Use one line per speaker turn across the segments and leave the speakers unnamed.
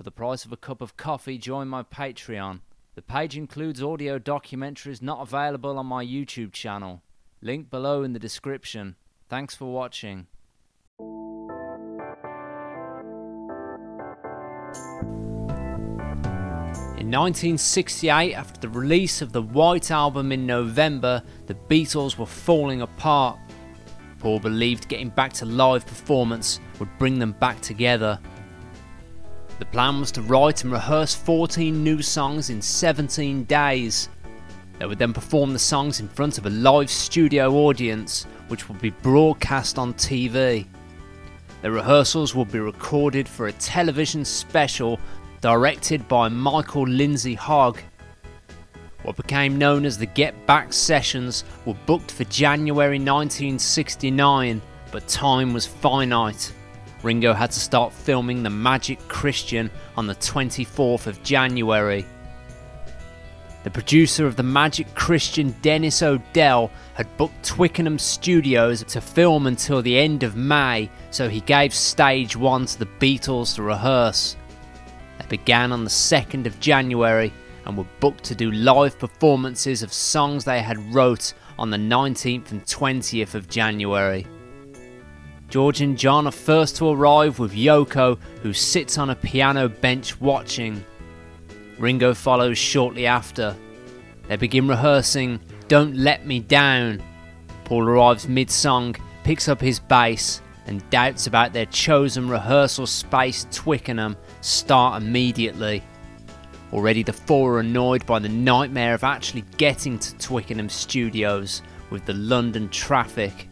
For the price of a cup of coffee, join my Patreon. The page includes audio documentaries not available on my YouTube channel. Link below in the description. Thanks for watching. In 1968, after the release of the White Album in November, the Beatles were falling apart. Paul believed getting back to live performance would bring them back together. The plan was to write and rehearse 14 new songs in 17 days. They would then perform the songs in front of a live studio audience, which would be broadcast on TV. The rehearsals would be recorded for a television special directed by Michael Lindsay Hogg. What became known as the Get Back sessions were booked for January 1969, but time was finite. Ringo had to start filming The Magic Christian on the 24th of January. The producer of The Magic Christian, Dennis O'Dell, had booked Twickenham Studios to film until the end of May, so he gave stage one to the Beatles to rehearse. They began on the 2nd of January and were booked to do live performances of songs they had wrote on the 19th and 20th of January. George and John are first to arrive with Yoko, who sits on a piano bench watching. Ringo follows shortly after. They begin rehearsing Don't Let Me Down. Paul arrives mid song, picks up his bass, and doubts about their chosen rehearsal space, Twickenham, start immediately. Already the four are annoyed by the nightmare of actually getting to Twickenham Studios with the London traffic.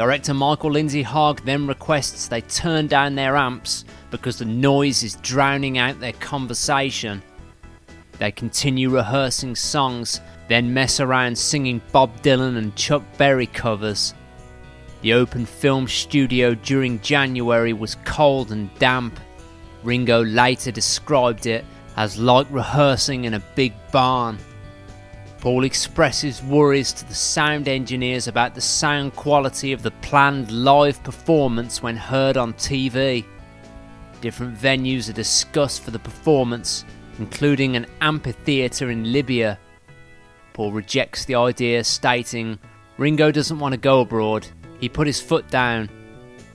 Director Michael Lindsay Hogg then requests they turn down their amps because the noise is drowning out their conversation. They continue rehearsing songs, then mess around singing Bob Dylan and Chuck Berry covers. The open film studio during January was cold and damp. Ringo later described it as like rehearsing in a big barn. Paul expresses worries to the sound engineers about the sound quality of the planned live performance when heard on TV. Different venues are discussed for the performance, including an amphitheatre in Libya. Paul rejects the idea, stating, Ringo doesn't want to go abroad. He put his foot down.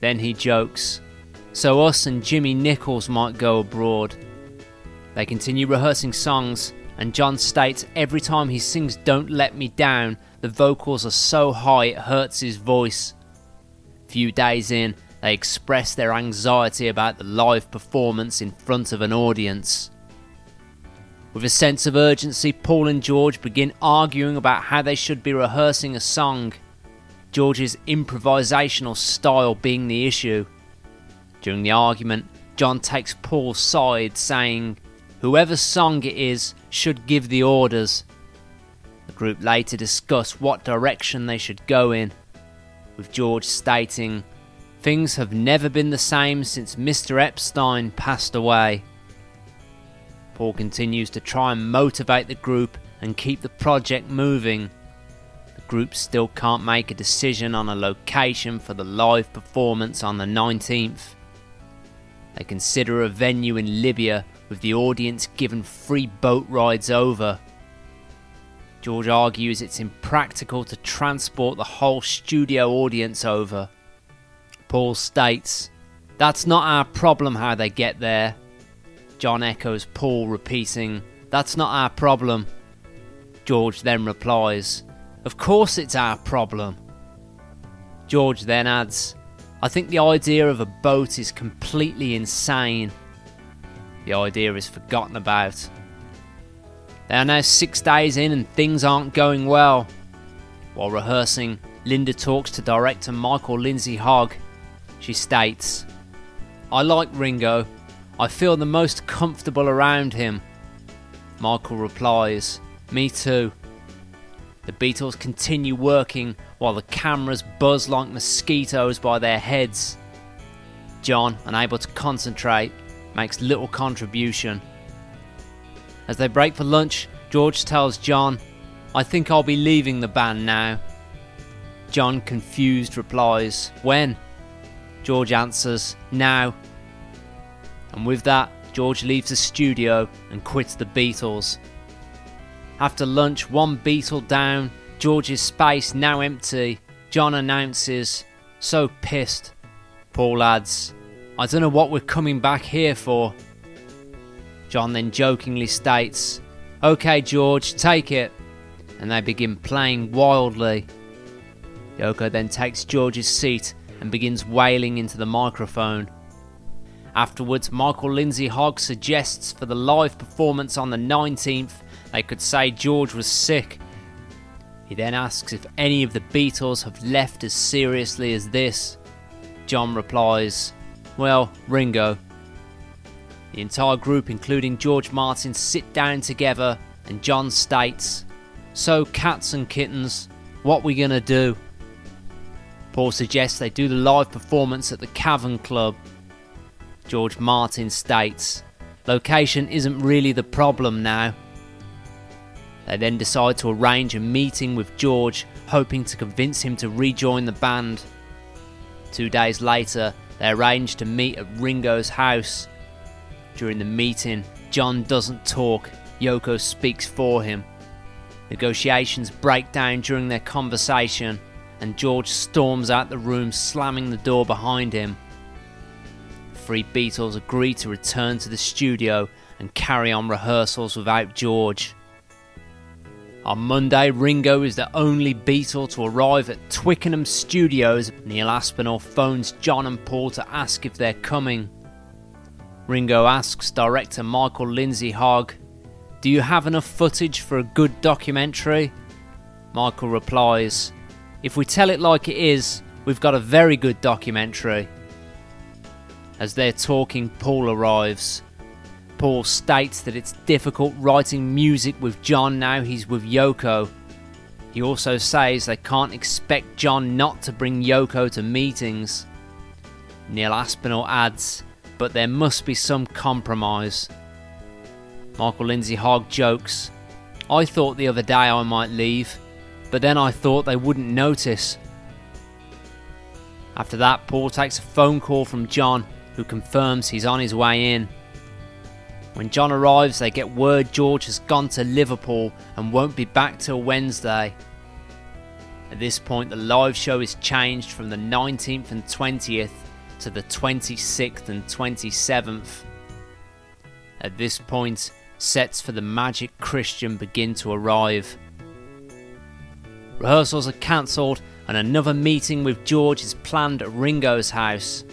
Then he jokes, So us and Jimmy Nichols might go abroad. They continue rehearsing songs and John states every time he sings Don't Let Me Down, the vocals are so high it hurts his voice. Few days in, they express their anxiety about the live performance in front of an audience. With a sense of urgency, Paul and George begin arguing about how they should be rehearsing a song, George's improvisational style being the issue. During the argument, John takes Paul's side, saying, Whoever's song it is should give the orders. The group later discuss what direction they should go in, with George stating, Things have never been the same since Mr. Epstein passed away. Paul continues to try and motivate the group and keep the project moving. The group still can't make a decision on a location for the live performance on the 19th. They consider a venue in Libya with the audience given free boat rides over. George argues it's impractical to transport the whole studio audience over. Paul states, That's not our problem how they get there. John echoes Paul, repeating, That's not our problem. George then replies, Of course it's our problem. George then adds, I think the idea of a boat is completely insane. The idea is forgotten about. They are now six days in and things aren't going well. While rehearsing, Linda talks to director Michael Lindsay Hogg. She states, I like Ringo. I feel the most comfortable around him. Michael replies, Me too. The Beatles continue working while the cameras buzz like mosquitoes by their heads. John, unable to concentrate, makes little contribution. As they break for lunch, George tells John, I think I'll be leaving the band now. John, confused, replies, When? George answers, Now. And with that, George leaves the studio and quits the Beatles. After lunch, one Beatle down, George's space now empty, John announces, so pissed. Paul adds, I don't know what we're coming back here for. John then jokingly states, OK, George, take it. And they begin playing wildly. Yoko then takes George's seat and begins wailing into the microphone. Afterwards, Michael Lindsay Hogg suggests for the live performance on the 19th, they could say George was sick. He then asks if any of the Beatles have left as seriously as this. John replies, Well, Ringo. The entire group, including George Martin, sit down together and John states, So, cats and kittens, what we gonna do? Paul suggests they do the live performance at the Cavern Club. George Martin states, Location isn't really the problem now. They then decide to arrange a meeting with George, hoping to convince him to rejoin the band. Two days later, they arrange to meet at Ringo's house. During the meeting, John doesn't talk, Yoko speaks for him. Negotiations break down during their conversation, and George storms out the room, slamming the door behind him. The three Beatles agree to return to the studio and carry on rehearsals without George. On Monday, Ringo is the only Beatle to arrive at Twickenham Studios. Neil Aspinall phones John and Paul to ask if they're coming. Ringo asks director Michael Lindsay Hogg, Do you have enough footage for a good documentary? Michael replies, if we tell it like it is, we've got a very good documentary. As they're talking, Paul arrives. Paul states that it's difficult writing music with John now he's with Yoko. He also says they can't expect John not to bring Yoko to meetings. Neil Aspinall adds, but there must be some compromise. Michael Lindsay Hogg jokes, I thought the other day I might leave but then I thought they wouldn't notice. After that, Paul takes a phone call from John, who confirms he's on his way in. When John arrives, they get word George has gone to Liverpool and won't be back till Wednesday. At this point, the live show is changed from the 19th and 20th to the 26th and 27th. At this point, sets for the Magic Christian begin to arrive. Rehearsals are cancelled and another meeting with George is planned at Ringo's house.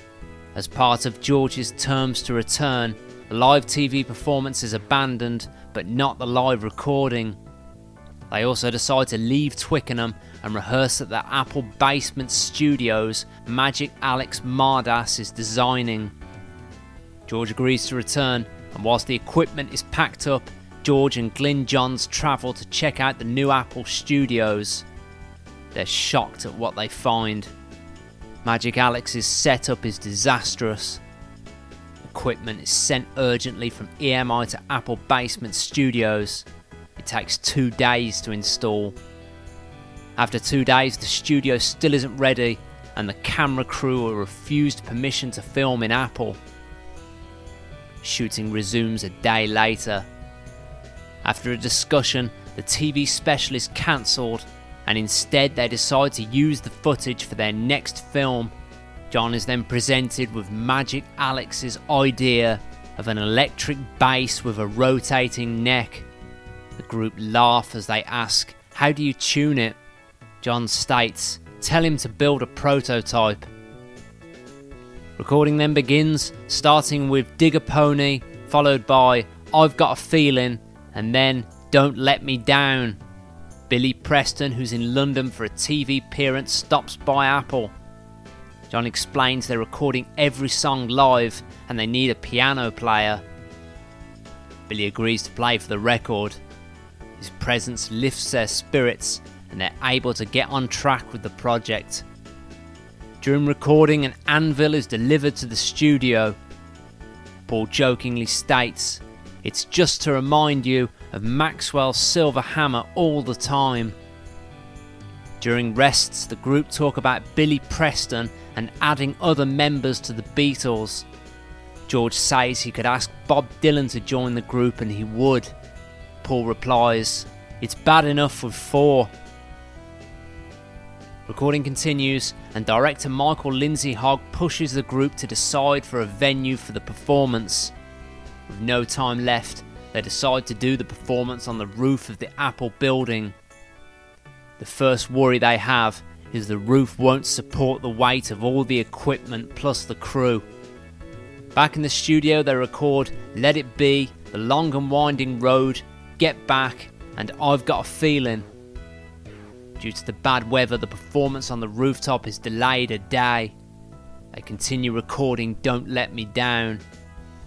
As part of George's terms to return, the live TV performance is abandoned, but not the live recording. They also decide to leave Twickenham and rehearse at the Apple Basement Studios Magic Alex Mardas is designing. George agrees to return, and whilst the equipment is packed up, George and Glyn Johns travel to check out the new Apple Studios. They're shocked at what they find. Magic Alex's setup is disastrous. Equipment is sent urgently from EMI to Apple Basement Studios. It takes two days to install. After two days, the studio still isn't ready, and the camera crew are refused permission to film in Apple. Shooting resumes a day later. After a discussion, the TV specialist cancelled and instead they decide to use the footage for their next film. John is then presented with Magic Alex's idea of an electric bass with a rotating neck. The group laugh as they ask, How do you tune it? John states, Tell him to build a prototype. Recording then begins, starting with Dig a Pony, followed by I've Got a Feeling, and then Don't Let Me Down. Billy Preston, who's in London for a TV appearance, stops by Apple. John explains they're recording every song live and they need a piano player. Billy agrees to play for the record. His presence lifts their spirits and they're able to get on track with the project. During recording, an anvil is delivered to the studio. Paul jokingly states, It's just to remind you of Maxwell's silver hammer all the time. During rests, the group talk about Billy Preston and adding other members to the Beatles. George says he could ask Bob Dylan to join the group and he would. Paul replies, It's bad enough with four. Recording continues, and director Michael Lindsay Hogg pushes the group to decide for a venue for the performance. With no time left, they decide to do the performance on the roof of the Apple building. The first worry they have is the roof won't support the weight of all the equipment plus the crew. Back in the studio, they record Let It Be, The Long and Winding Road, Get Back, and I've Got a Feeling. Due to the bad weather, the performance on the rooftop is delayed a day. They continue recording Don't Let Me Down.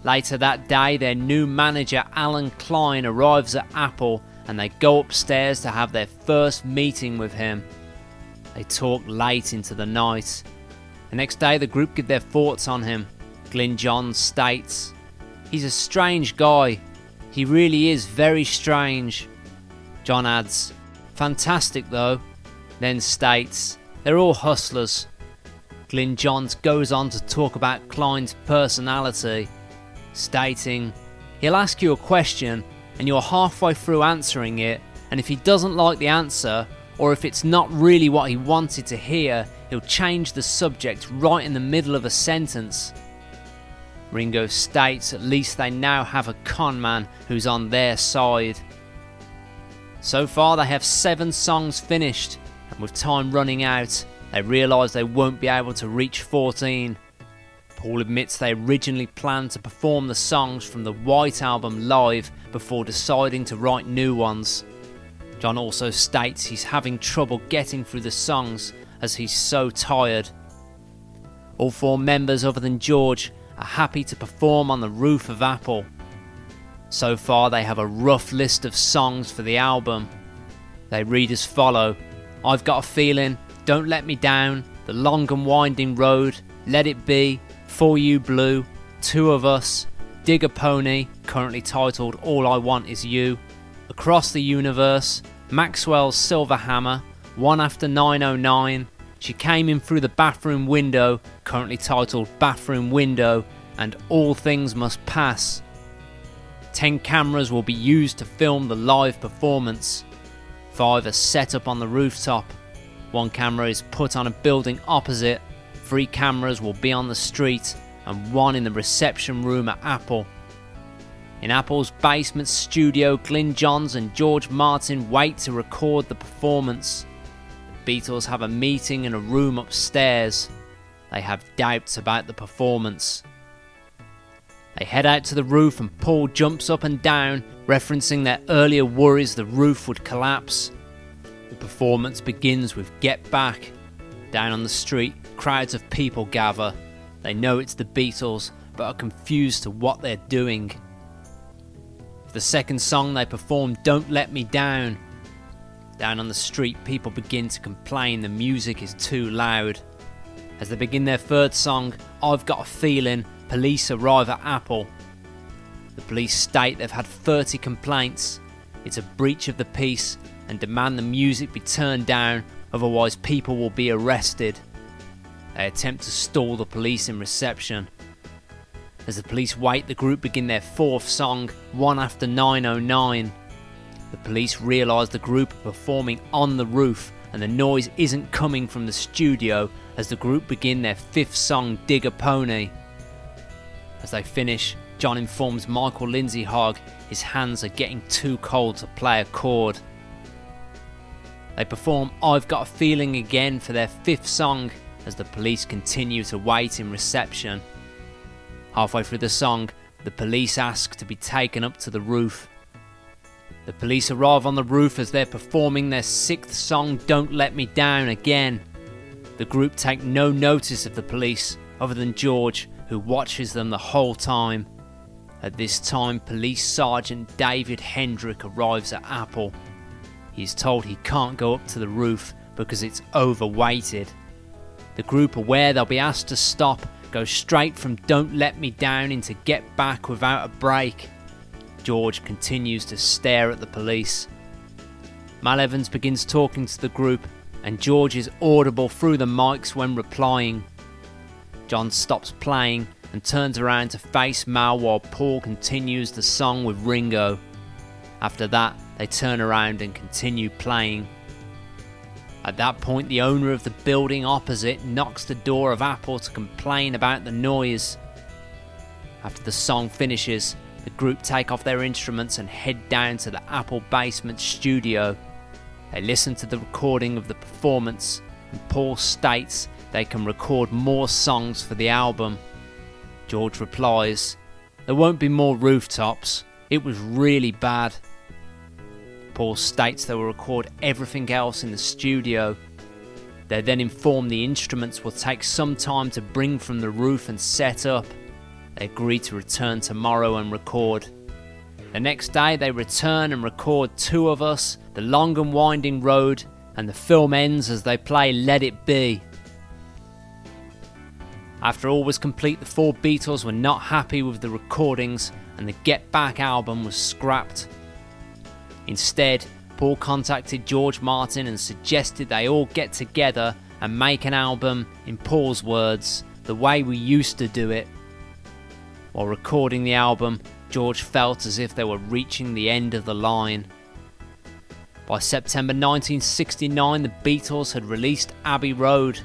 Later that day, their new manager Allen Klein arrives at Apple and they go upstairs to have their first meeting with him. They talk late into the night. The next day, the group give their thoughts on him. Glyn Johns states, He's a strange guy. He really is very strange. John adds, Fantastic though. Then states, they're all hustlers. Glyn Johns goes on to talk about Klein's personality, stating, He'll ask you a question and you're halfway through answering it, and if he doesn't like the answer, or if it's not really what he wanted to hear, he'll change the subject right in the middle of a sentence. Ringo states at least they now have a con man who's on their side. So far, they have seven songs finished, and with time running out, they realise they won't be able to reach 14. Paul admits they originally planned to perform the songs from the White Album live before deciding to write new ones. John also states he's having trouble getting through the songs as he's so tired. All four members, other than George, are happy to perform on the roof of Apple. So far, they have a rough list of songs for the album. They read as follow I've Got a Feeling, Don't Let Me Down, The Long and Winding Road, Let It Be, For You Blue, Two of Us, Dig a Pony, currently titled All I Want Is You, Across the Universe, Maxwell's Silver Hammer, One After 909, She Came In Through the Bathroom Window, currently titled Bathroom Window, and All Things Must Pass. 10 cameras will be used to film the live performance. 5 are set up on the rooftop. One camera is put on a building opposite. 3 cameras will be on the street and one in the reception room at Apple. In Apple's basement studio, Glyn Johns and George Martin wait to record the performance. The Beatles have a meeting in a room upstairs. They have doubts about the performance. They head out to the roof and Paul jumps up and down, referencing their earlier worries the roof would collapse. The performance begins with Get Back. Down on the street, crowds of people gather. They know it's the Beatles, but are confused to what they're doing. The second song, they perform Don't Let Me Down. Down on the street, people begin to complain the music is too loud. As they begin their third song, I've Got a Feeling, police arrive at Apple. The police state they've had 30 complaints. It's a breach of the peace and demand the music be turned down, otherwise, people will be arrested. They attempt to stall the police in reception. As the police wait, the group begin their fourth song, One After 909. The police realise the group are performing on the roof and the noise isn't coming from the studio as the group begin their fifth song, Dig a Pony. As they finish, John informs Michael Lindsay Hogg his hands are getting too cold to play a chord. They perform I've Got a Feeling again for their fifth song as the police continue to wait in reception. Halfway through the song, the police ask to be taken up to the roof. The police arrive on the roof as they're performing their sixth song, Don't Let Me Down, again. The group take no notice of the police, other than George, who watches them the whole time. At this time, Police Sergeant David Hendrick arrives at Apple. He's told he can't go up to the roof because it's overweighted. The group, aware they'll be asked to stop, go straight from Don't Let Me Down into Get Back without a break. George continues to stare at the police. Mal Evans begins talking to the group, and George is audible through the mics when replying. John stops playing and turns around to face Mal while Paul continues the song with Ringo. After that, they turn around and continue playing. At that point, the owner of the building opposite knocks the door of Apple to complain about the noise. After the song finishes, the group take off their instruments and head down to the Apple basement studio. They listen to the recording of the performance, and Paul states they can record more songs for the album. George replies, There won't be more rooftops. It was really bad. Paul states they will record everything else in the studio. They then inform the instruments will take some time to bring from the roof and set up. They agree to return tomorrow and record. The next day, they return and record Two of Us, The Long and Winding Road, and the film ends as they play Let It Be. After all was complete, the four Beatles were not happy with the recordings and the Get Back album was scrapped. Instead, Paul contacted George Martin and suggested they all get together and make an album, in Paul's words, the way we used to do it. While recording the album, George felt as if they were reaching the end of the line. By September 1969, the Beatles had released Abbey Road.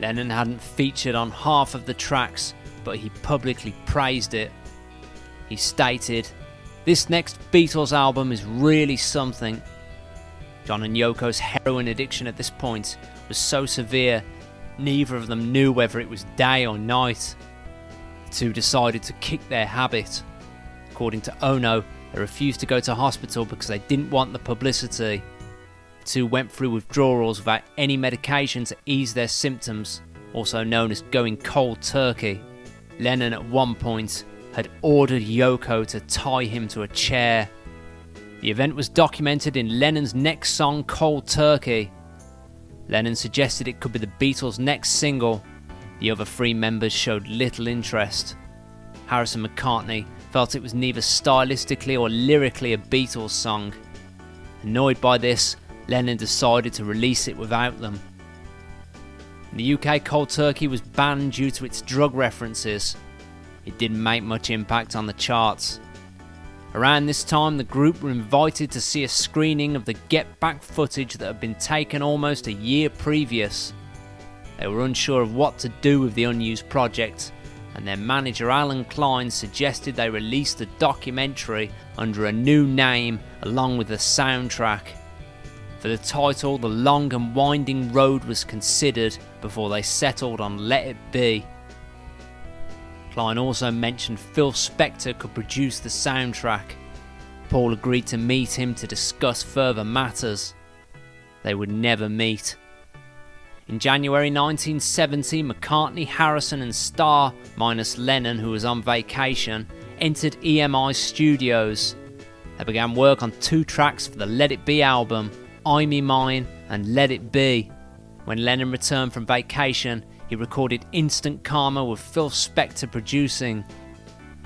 Lennon hadn't featured on half of the tracks, but he publicly praised it. He stated, this next Beatles album is really something. John and Yoko's heroin addiction at this point was so severe, neither of them knew whether it was day or night. The two decided to kick their habit. According to Ono, they refused to go to hospital because they didn't want the publicity. The two went through withdrawals without any medication to ease their symptoms, also known as going cold turkey. Lennon at one point had ordered Yoko to tie him to a chair. The event was documented in Lennon's next song, Cold Turkey. Lennon suggested it could be the Beatles' next single. The other three members showed little interest. Harrison McCartney felt it was neither stylistically or lyrically a Beatles song. Annoyed by this, Lennon decided to release it without them. In the UK, Cold Turkey was banned due to its drug references it didn't make much impact on the charts. Around this time, the group were invited to see a screening of the Get Back footage that had been taken almost a year previous. They were unsure of what to do with the unused project, and their manager Allen Klein suggested they release the documentary under a new name along with the soundtrack. For the title, The Long and Winding Road was considered before they settled on Let It Be. Klein also mentioned Phil Spector could produce the soundtrack. Paul agreed to meet him to discuss further matters. They would never meet. In January 1970, McCartney, Harrison, and Starr, minus Lennon, who was on vacation, entered EMI Studios. They began work on two tracks for the Let It Be album, I Me Mine and Let It Be. When Lennon returned from vacation, he recorded Instant Karma with Phil Spector producing.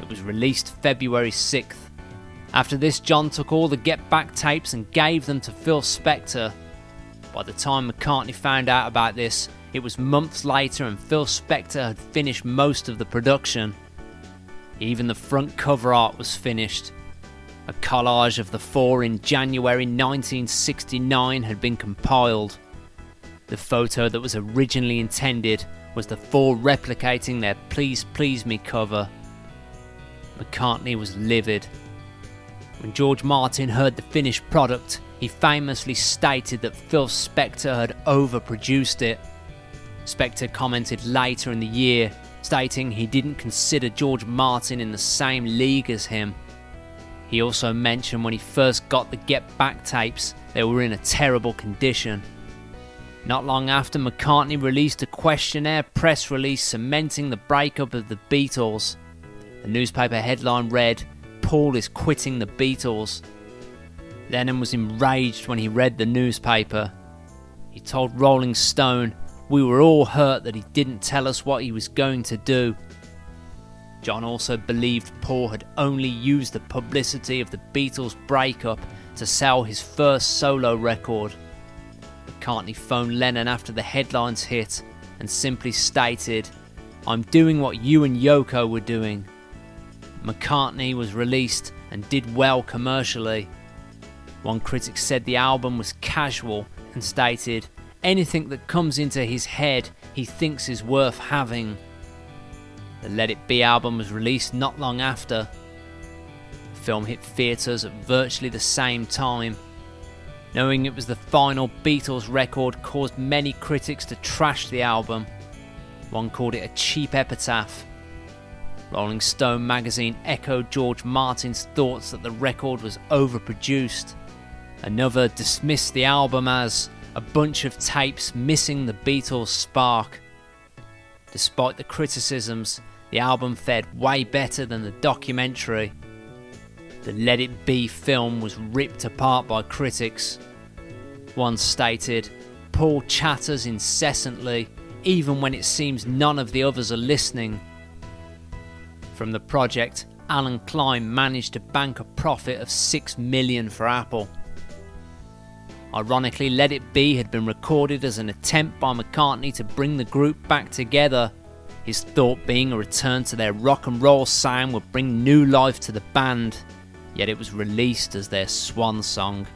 It was released February 6th. After this, John took all the Get Back tapes and gave them to Phil Spector. By the time McCartney found out about this, it was months later and Phil Spector had finished most of the production. Even the front cover art was finished. A collage of the four in January 1969 had been compiled. The photo that was originally intended was the four replicating their Please Please Me cover. McCartney was livid. When George Martin heard the finished product, he famously stated that Phil Spector had overproduced it. Spector commented later in the year, stating he didn't consider George Martin in the same league as him. He also mentioned when he first got the Get Back tapes, they were in a terrible condition. Not long after, McCartney released a questionnaire press release cementing the breakup of the Beatles. The newspaper headline read, Paul is quitting the Beatles. Lennon was enraged when he read the newspaper. He told Rolling Stone, We were all hurt that he didn't tell us what he was going to do. John also believed Paul had only used the publicity of the Beatles' breakup to sell his first solo record. McCartney phoned Lennon after the headlines hit and simply stated, I'm doing what you and Yoko were doing. McCartney was released and did well commercially. One critic said the album was casual and stated, Anything that comes into his head he thinks is worth having. The Let It Be album was released not long after. The film hit theatres at virtually the same time. Knowing it was the final Beatles record caused many critics to trash the album. One called it a cheap epitaph. Rolling Stone magazine echoed George Martin's thoughts that the record was overproduced. Another dismissed the album as a bunch of tapes missing the Beatles' spark. Despite the criticisms, the album fared way better than the documentary. The Let It Be film was ripped apart by critics. One stated, Paul chatters incessantly, even when it seems none of the others are listening. From the project, Allen Klein managed to bank a profit of 6 million for Apple. Ironically, Let It Be had been recorded as an attempt by McCartney to bring the group back together, his thought being a return to their rock and roll sound would bring new life to the band, yet it was released as their swan song.